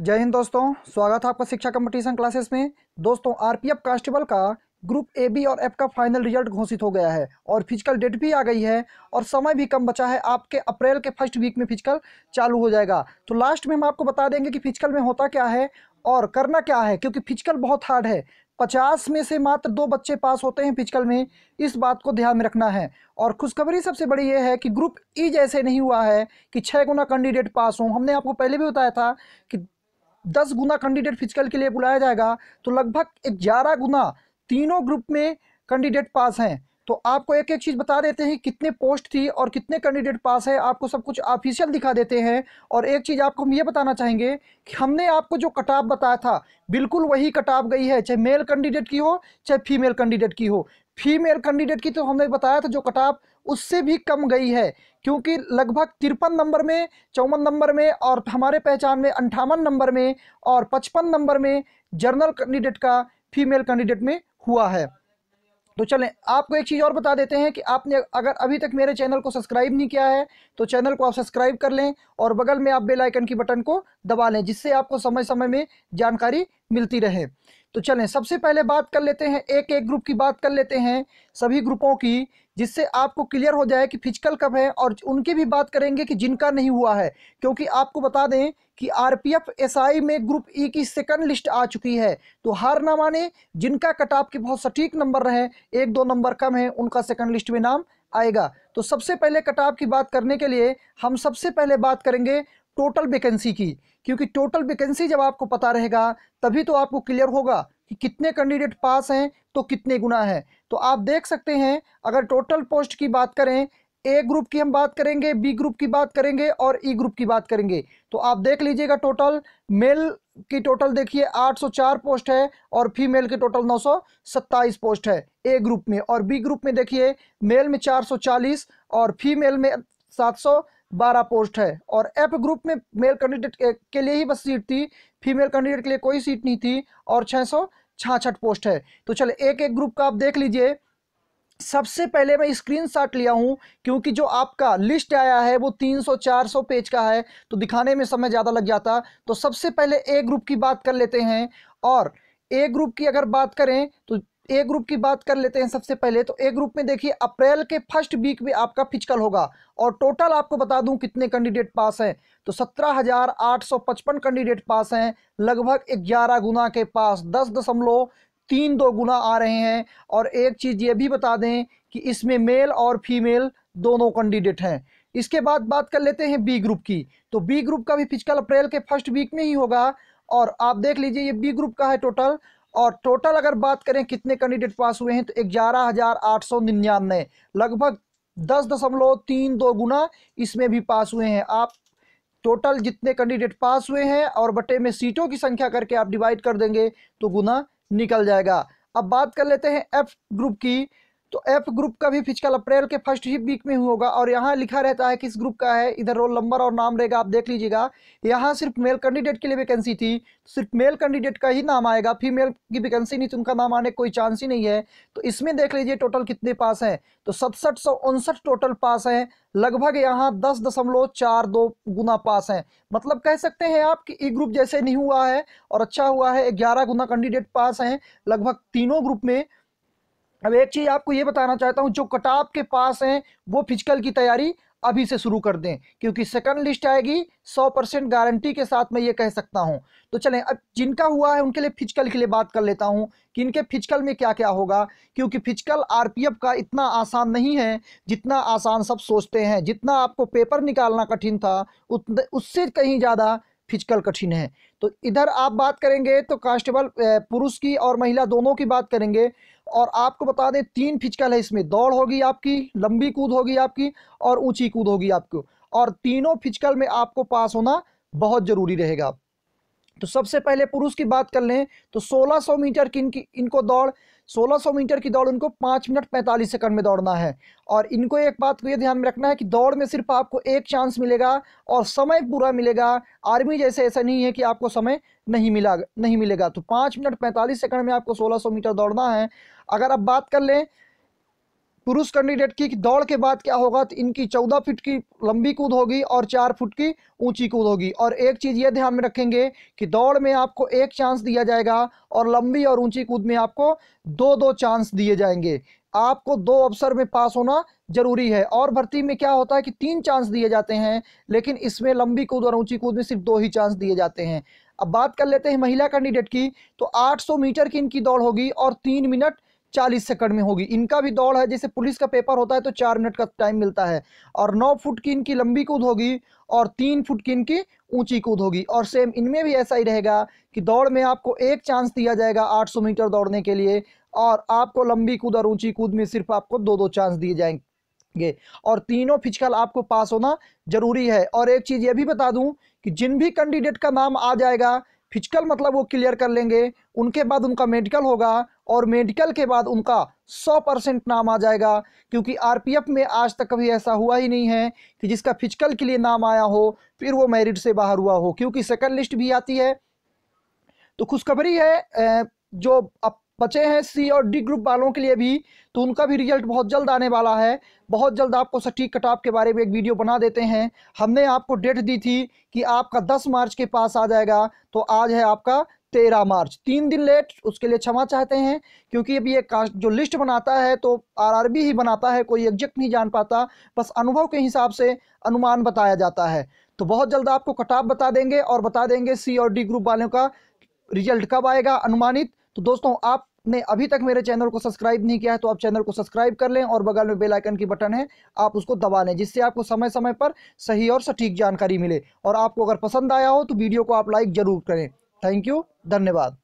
जय हिंद दोस्तों, स्वागत है आपका शिक्षा कंपटीशन क्लासेस में। दोस्तों आरपीएफ कांस्टेबल का ग्रुप ए बी और एफ़ का फाइनल रिज़ल्ट घोषित हो गया है और फ़िज़िकल डेट भी आ गई है और समय भी कम बचा है। आपके अप्रैल के फ़र्स्ट वीक में फ़िज़िकल चालू हो जाएगा। तो लास्ट में हम आपको बता देंगे कि फ़िज़िकल में होता क्या है और करना क्या है, क्योंकि फ़िज़िकल बहुत हार्ड है। पचास में से मात्र दो बच्चे पास होते हैं फ़िज़िकल में, इस बात को ध्यान में रखना है। और खुशखबरी सबसे बड़ी ये है कि ग्रुप ई जैसे नहीं हुआ है कि छः गुना कैंडिडेट पास हों। हमने आपको पहले भी बताया था कि दस गुना कैंडिडेट फ़िज़िकल के लिए बुलाया जाएगा तो लगभग ग्यारह गुना तीनों ग्रुप में कैंडिडेट पास हैं। तो आपको एक एक चीज़ बता देते हैं कितने पोस्ट थी और कितने कैंडिडेट पास है। आपको सब कुछ ऑफिशियल दिखा देते हैं और एक चीज़ आपको हम ये बताना चाहेंगे कि हमने आपको जो कटाप बताया था, बिल्कुल वही कटाप गई है, चाहे मेल कैंडिडेट की हो, चाहे फीमेल कैंडिडेट की हो। फीमेल कैंडिडेट की तो हमने बताया था जो कटाप उससे भी कम गई है, क्योंकि लगभग तिरपन नंबर में, चौवन नंबर में और हमारे पहचान में अंठावन नंबर में और पचपन नंबर में जर्नल कैंडिडेट का फीमेल कैंडिडेट में हुआ है। तो चलें, आपको एक चीज़ और बता देते हैं कि आपने अगर अभी तक मेरे चैनल को सब्सक्राइब नहीं किया है तो चैनल को आप सब्सक्राइब कर लें और बगल में आप बेल आइकन की बटन को दबा लें, जिससे आपको समय समय में जानकारी मिलती रहे। तो चलें, सबसे पहले बात कर लेते हैं एक एक ग्रुप की बात कर लेते हैं, सभी ग्रुपों की, जिससे आपको क्लियर हो जाए कि फ़िज़िकल कब है और उनकी भी बात करेंगे कि जिनका नहीं हुआ है। क्योंकि आपको बता दें कि आरपीएफ, एसआई में ग्रुप ई की सेकंड लिस्ट आ चुकी है। तो हार ना माने, जिनका कटाप के बहुत सटीक नंबर रहे एक दो नंबर कम है, उनका सेकंड लिस्ट में नाम आएगा। तो सबसे पहले कटाप की बात करने के लिए हम सबसे पहले बात करेंगे टोटल वैकेंसी की, क्योंकि टोटल वैकेंसी जब आपको पता रहेगा, तभी तो आपको क्लियर होगा कि कितने कैंडिडेट पास हैं तो कितने गुना है। तो आप देख सकते हैं, अगर टोटल पोस्ट की बात करें ए ग्रुप की हम बात करेंगे बी ग्रुप की बात करेंगे और ई e ग्रुप की बात करेंगे तो आप देख लीजिएगा टोटल मेल की टोटल देखिए 804 पोस्ट है और फीमेल की टोटल 927 पोस्ट है ए ग्रुप में। और बी ग्रुप में देखिए मेल में 440 और फीमेल में 712 पोस्ट है और एफ़ ग्रुप में मेल कैंडिडेट के लिए ही बस सीट थी फीमेल कैंडिडेट के लिए कोई सीट नहीं थी और छः पोस्ट है। तो चले, एक एक ग्रुप का आप देख लीजिए। सबसे पहले मैं स्क्रीनशॉट लिया हूँ, क्योंकि जो आपका लिस्ट आया है वो 300-400 पेज का है तो दिखाने में समय ज़्यादा लग जाता। तो सबसे पहले ए ग्रुप की बात कर लेते हैं और ए ग्रुप की अगर बात करें तो ए ग्रुप की बात कर लेते हैं सबसे पहले। तो ए ग्रुप में देखिए, अप्रैल के फ़र्स्ट वीक में आपका फ़िज़िकल होगा और टोटल आपको बता दूँ कितने कैंडिडेट पास हैं। तो सत्रह हज़ार आठ सौ पचपन कैंडिडेट पास हैं, लगभग ग्यारह गुना के पास, दस दशमलव तीन दो गुना आ रहे हैं। और एक चीज़ ये भी बता दें कि इसमें मेल और फीमेल दोनों कैंडिडेट हैं। इसके बाद बात कर लेते हैं बी ग्रुप की। तो बी ग्रुप का भी फ़िज़िकल अप्रैल के फ़र्स्ट वीक में ही होगा और आप देख लीजिए ये बी ग्रुप का है टोटल और टोटल अगर बात करें कितने कैंडिडेट पास हुए हैं तो ग्यारह हज़ार आठ सौ निन्यानवे। लगभग दस दशमलव तीन दो गुना इसमें भी पास हुए हैं। आप टोटल जितने कैंडिडेट पास हुए हैं और बटे में सीटों की संख्या करके आप डिवाइड कर देंगे तो गुना निकल जाएगा। अब बात कर लेते हैं एफ़ ग्रुप की। तो एफ़ ग्रुप का भी फ़िज़िकल अप्रैल के फ़र्स्ट ही वीक में होगा और यहाँ लिखा रहता है किस ग्रुप का है, इधर रोल नंबर और नाम रहेगा, आप देख लीजिएगा। यहाँ सिर्फ़ मेल कैंडिडेट के लिए वैकेंसी थी सिर्फ़ मेल कैंडिडेट का ही नाम आएगा फीमेल की वैकेंसी नहीं तो उनका नाम आने कोई चांस ही नहीं है। तो इसमें देख लीजिए टोटल कितने पास हैं। तो सड़सठ सौ उनसठ टोटल पास हैं, लगभग यहाँ दस दशमलव चार दो गुना पास हैं। मतलब कह सकते हैं आप कि ई ग्रुप जैसे नहीं हुआ है और अच्छा हुआ है, ग्यारह गुना कैंडिडेट पास हैं, लगभग तीनों ग्रुप में अब एक चीज़ आपको ये बताना चाहता हूँ, जो कटाप के पास हैं, वो फ़िज़िकल की तैयारी अभी से शुरू कर दें, क्योंकि सेकंड लिस्ट आएगी, सौ परसेंट गारंटी के साथ मैं ये कह सकता हूँ। तो चलें, अब जिनका हुआ है, उनके लिए फ़िज़िकल के लिए बात कर लेता हूँ, कि इनके फ़िज़िकल में क्या क्या होगा, क्योंकि फ़िज़िकल आरपीएफ का इतना आसान नहीं है, जितना आसान सब सोचते हैं, जितना आपको पेपर निकालना कठिन था उससे कहीं ज़्यादा फ़िज़िकल कठिन है। तो इधर आप बात करेंगे तो कांस्टेबल पुरुष की और महिला दोनों की बात करेंगे और आपको बता दें तीन फ़िज़िकल है इसमें। दौड़ होगी आपकी, लंबी कूद होगी आपकी और ऊँची कूद होगी आपको। और तीनों फ़िज़िकल में आपको पास होना बहुत ज़रूरी रहेगा। तो सबसे पहले पुरुष की बात कर लें तो 1600 मीटर की इनकी इनको दौड़ 1600 मीटर की दौड़ उनको पाँच मिनट पैंतालीस सेकंड में दौड़ना है। और इनको एक बात को ये ध्यान में रखना है कि दौड़ में सिर्फ़ आपको एक चांस मिलेगा और समय पूरा मिलेगा। आर्मी जैसे ऐसा नहीं है कि आपको समय नहीं मिला, नहीं मिलेगा। तो पाँच मिनट पैंतालीस सेकंड में आपको सोलह सौ मीटर दौड़ना है। अगर आप बात कर लें पुरुष कैंडिडेट की दौड़ के बाद क्या होगा? तो इनकी चौदह फीट की लंबी कूद होगी और चार फुट की ऊँची कूद होगी। और एक चीज़ ये ध्यान में रखेंगे कि दौड़ में आपको एक चांस दिया जाएगा और लंबी और ऊँची कूद में आपको दो दो चांस दिए जाएँगे। आपको दो अवसर में पास होना ज़रूरी है। और भर्ती में क्या होता है कि तीन चांस दिए जाते हैं, लेकिन इसमें लंबी कूद और ऊँची कूद में सिर्फ़ दो ही चांस दिए जाते हैं। अब बात कर लेते हैं महिला कैंडिडेट की तो 800 मीटर की इनकी दौड़ होगी और तीन मिनट चालीस सेकंड में होगी। इनका भी दौड़ है, जैसे पुलिस का पेपर होता है तो चार मिनट का टाइम मिलता है। और नौ फुट की इनकी लंबी कूद होगी और तीन फुट की इनकी ऊँची कूद होगी। और सेम इनमें भी ऐसा ही रहेगा कि दौड़ में आपको एक चांस दिया जाएगा 800 मीटर दौड़ने के लिए और आपको लंबी कूद और ऊँची कूद में सिर्फ़ आपको दो दो चांस दिए जाएँगे। और तीनों फ़िज़िकल आपको पास होना ज़रूरी है। और एक चीज़ ये भी बता दूँ कि जिन भी कैंडिडेट का नाम आ जाएगा फ़िज़िकल मतलब वो क्लियर कर लेंगे। उनके बाद उनका मेडिकल होगा और मेडिकल के बाद उनका 100 परसेंट नाम आ जाएगा, क्योंकि आरपीएफ में आज तक कभी ऐसा हुआ ही नहीं है कि जिसका फ़िज़िकल के लिए नाम आया हो, फिर वो मेरिट से बाहर हुआ हो, क्योंकि सेकंड लिस्ट भी आती है। तो खुशखबरी है जो अब बचे हैं सी और डी ग्रुप वालों के लिए भी। तो उनका भी रिज़ल्ट बहुत जल्द आने वाला है। बहुत जल्द आपको सटीक कटाप के बारे में एक वीडियो बना देते हैं। हमने आपको डेट दी थी कि आपका 10 मार्च के पास आ जाएगा। तो आज है आपका तेरह मार्च। तीन दिन लेट, उसके लिए क्षमा चाहते हैं, क्योंकि अभी ये जो लिस्ट बनाता है तो आरआरबी ही बनाता है, कोई एग्जैक्ट नहीं जान पाता। बस अनुभव के हिसाब से अनुमान बताया जाता है। तो बहुत जल्द आपको कटाप बता देंगे और बता देंगे सी और डी ग्रुप वालों का रिज़ल्ट कब आएगा अनुमानित। तो दोस्तों आपने अभी तक मेरे चैनल को सब्सक्राइब नहीं किया है तो आप चैनल को सब्सक्राइब कर लें और बगल में बेल आइकन की बटन है, आप उसको दबा लें, जिससे आपको समय समय पर सही और सटीक जानकारी मिले। और आपको अगर पसंद आया हो तो वीडियो को आप लाइक ज़रूर करें। थैंक यू, धन्यवाद।